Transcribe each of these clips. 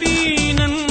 வீணன்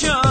Georgia.